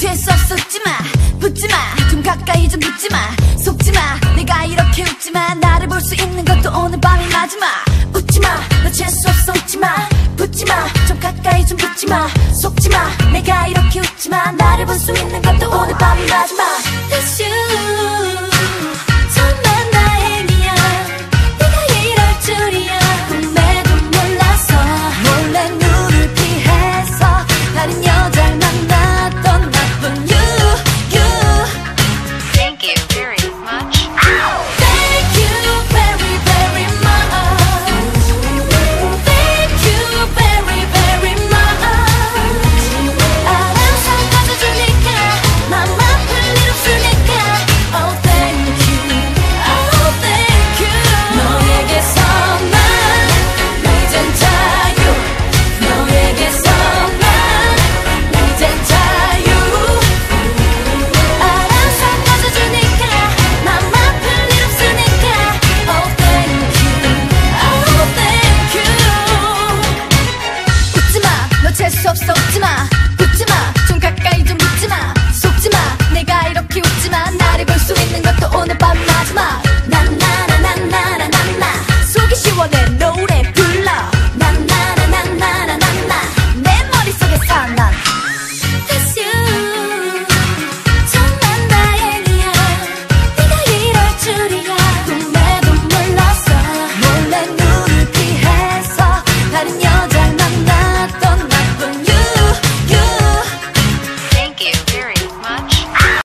재수 없어 웃지마 붙지마. 좀 가까이 좀 붙지마. 속지마. 내가 이렇게 웃지마. 나를 볼 수 있는 것도 오늘 밤이 마지막. 웃지마. 너 재수 없어 웃지마 붙지마. 좀 가까이 좀 붙지마. 속지마. 내가 이렇게 웃지마 나를 볼 수 있는 것도 오늘 밤이 마지막. That's you.